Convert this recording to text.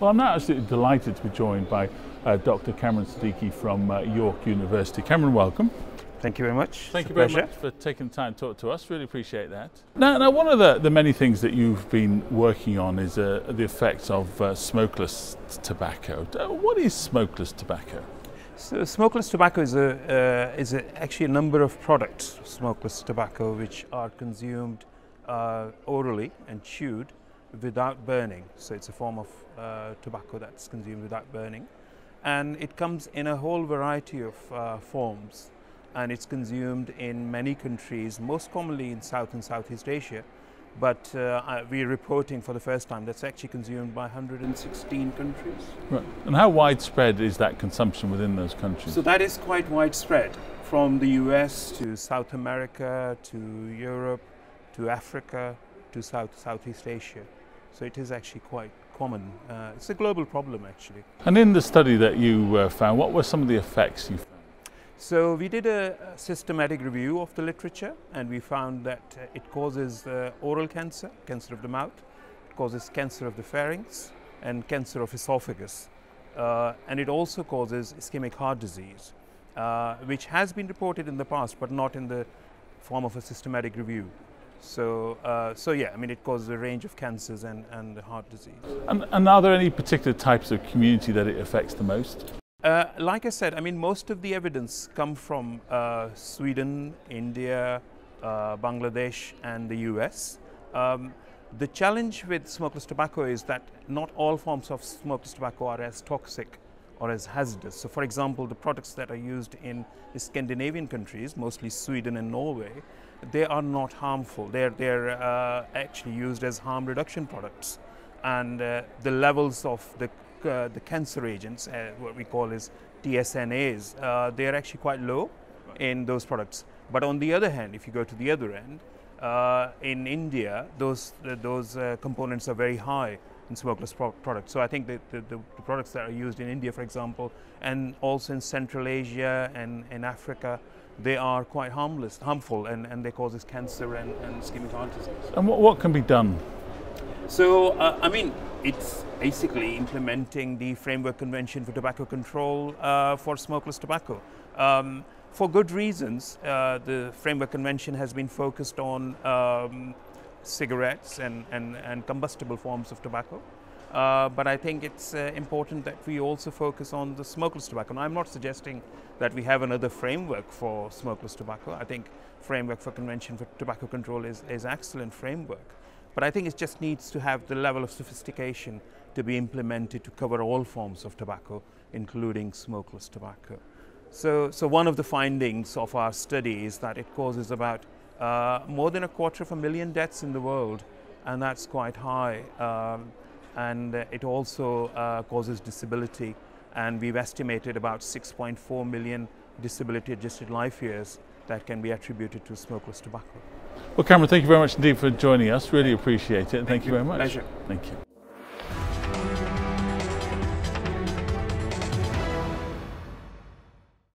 Well, I'm now absolutely delighted to be joined by uh, Dr. Kamran Siddiqi from uh, York University. Kamran, welcome. Thank you very much. Thank you very pleasure. much for taking the time to talk to us. Really appreciate that. Now, now one of the, the many things that you've been working on is uh, the effects of uh, smokeless tobacco. What is smokeless tobacco? So, smokeless tobacco is, a, uh, is a, actually a number of products, smokeless tobacco, which are consumed uh, orally and chewed without burning. So, it's a form of uh, tobacco that's consumed without burning. And it comes in a whole variety of forms and it's consumed in many countries, most commonly in South and Southeast Asia. But uh, we're reporting for the first time that's actually consumed by 116 countries. Right. And how widespread is that consumption within those countries? So that is quite widespread, from the US to South America to Europe to Africa to South Southeast Asia. So it is actually quite common. Uh, it's a global problem actually. And in the study that you uh, found, what were some of the effects you found? So we did a, systematic review of the literature and we found that uh, it causes uh, oral cancer, cancer of the mouth, it causes cancer of the pharynx and cancer of esophagus. Uh, and it also causes ischemic heart disease, uh, which has been reported in the past but not in the form of a systematic review. So, uh, so yeah, I mean, it causes a range of cancers and, and heart disease. And, and are there any particular types of community that it affects the most? Uh, like I said, I mean, most of the evidence come from uh, Sweden, India, uh, Bangladesh, and the US. Um, the challenge with smokeless tobacco is that not all forms of smokeless tobacco are as toxic or as hazardous. So, for example, the products that are used in the Scandinavian countries, mostly Sweden and Norway, they are not harmful. They're, they're uh, actually used as harm reduction products. And uh, the levels of the uh, the cancer agents, uh, what we call is TSNAs, uh, they are actually quite low in those products. But on the other hand, if you go to the other end, uh, in India, those those components are very high in smokeless pro products. So I think that the, the, the, products that are used in India, for example, and also in Central Asia and in Africa, they are quite harmless, harmful, and, and they cause cancer and, and ischemic heart disease. And what, what can be done so, uh, I mean, it's basically implementing the Framework Convention for Tobacco Control uh, for smokeless tobacco. Um, for good reasons, uh, the Framework Convention has been focused on um, cigarettes and, and, and, combustible forms of tobacco. Uh, but I think it's uh, important that we also focus on the smokeless tobacco. I'm not suggesting that we have another framework for smokeless tobacco. I think framework for convention for tobacco control is, is excellent framework. But I think it just needs to have the level of sophistication to be implemented to cover all forms of tobacco, including smokeless tobacco. So, so one of the findings of our study is that it causes about uh, more than a quarter of a million deaths in the world, and that's quite high. Um, and it also uh, causes disability, and we've estimated about 6.4 million disability adjusted life years that can be attributed to smokeless tobacco. Well, Kamran, thank you very much indeed for joining us. Really appreciate it. Thank, thank you. you very much. Pleasure. Thank you.